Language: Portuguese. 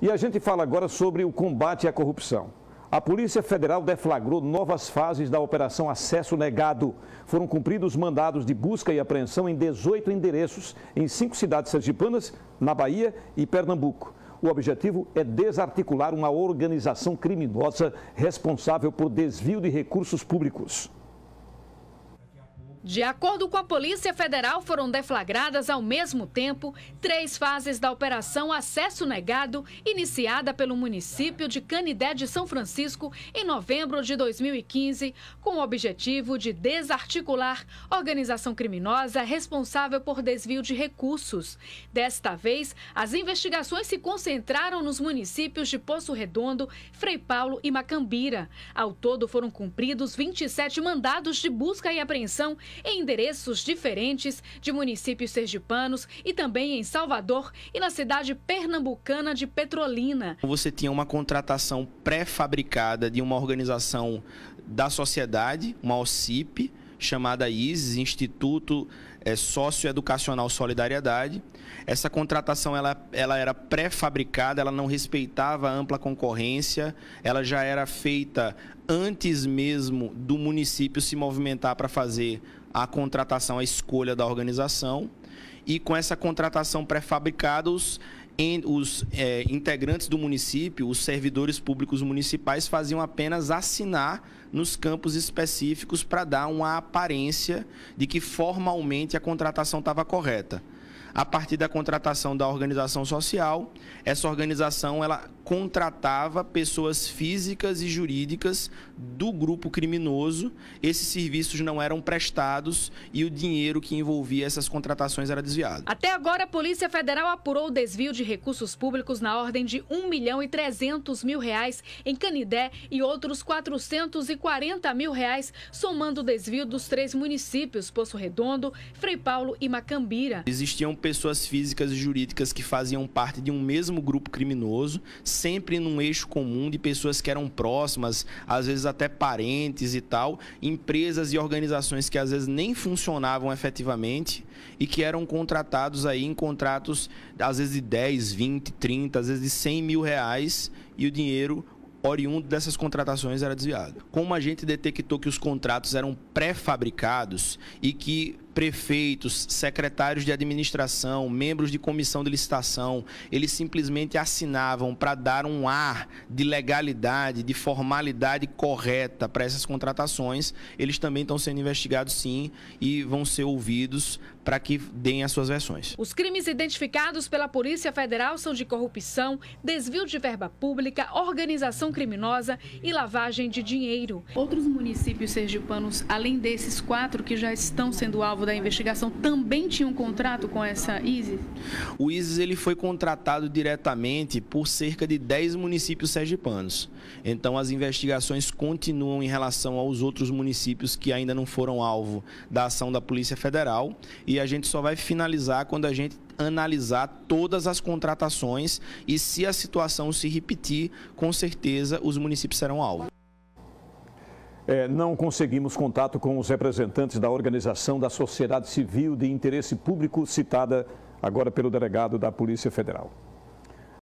E a gente fala agora sobre o combate à corrupção. A Polícia Federal deflagrou novas fases da Operação Acesso Negado. Foram cumpridos mandados de busca e apreensão em 18 endereços em cinco cidades sergipanas, na Bahia e Pernambuco. O objetivo é desarticular uma organização criminosa responsável por desvio de recursos públicos. De acordo com a Polícia Federal, foram deflagradas ao mesmo tempo três fases da Operação Acesso Negado, iniciada pelo município de Canidé de São Francisco em novembro de 2015, com o objetivo de desarticular organização criminosa responsável por desvio de recursos. Desta vez, as investigações se concentraram nos municípios de Poço Redondo, Frei Paulo e Macambira. Ao todo, foram cumpridos 27 mandados de busca e apreensão em endereços diferentes de municípios sergipanos e também em Salvador e na cidade pernambucana de Petrolina. Você tinha uma contratação pré-fabricada de uma organização da sociedade, uma OCIP, chamada ISIS, Instituto é, Socioeducacional Solidariedade. Essa contratação ela, ela era pré-fabricada, ela não respeitava a ampla concorrência, ela já era feita antes mesmo do município se movimentar para fazer a contratação, a escolha da organização. E com essa contratação pré-fabricada, os, é, integrantes do município, os servidores públicos municipais, faziam apenas assinar nos campos específicos para dar uma aparência de que formalmente a contratação estava correta a partir da contratação da organização social. Essa organização ela contratava pessoas físicas e jurídicas do grupo criminoso. Esses serviços não eram prestados e o dinheiro que envolvia essas contratações era desviado. Até agora, a Polícia Federal apurou o desvio de recursos públicos na ordem de 1 milhão e 300 mil reais em Canidé e outros 440 mil reais, somando o desvio dos três municípios, Poço Redondo, Frei Paulo e Macambira. Existiam pessoas físicas e jurídicas que faziam parte de um mesmo grupo criminoso, sempre num eixo comum de pessoas que eram próximas, às vezes até parentes e tal, empresas e organizações que às vezes nem funcionavam efetivamente e que eram contratados aí em contratos às vezes de 10, 20, 30, às vezes de 100 mil reais e o dinheiro oriundo dessas contratações era desviado. Como a gente detectou que os contratos eram pré-fabricados e que prefeitos, secretários de administração, membros de comissão de licitação, eles simplesmente assinavam para dar um ar de legalidade, de formalidade correta para essas contratações. Eles também estão sendo investigados sim e vão ser ouvidos para que deem as suas versões. Os crimes identificados pela Polícia Federal são de corrupção, desvio de verba pública, organização criminosa e lavagem de dinheiro. Outros municípios sergipanos, além desses quatro que já estão sendo alvo da investigação também tinha um contrato com essa ISIS? O ISIS ele foi contratado diretamente por cerca de 10 municípios sergipanos. Então as investigações continuam em relação aos outros municípios que ainda não foram alvo da ação da Polícia Federal e a gente só vai finalizar quando a gente analisar todas as contratações e se a situação se repetir, com certeza os municípios serão alvo. É, não conseguimos contato com os representantes da organização da sociedade civil de interesse público citada agora pelo delegado da Polícia Federal.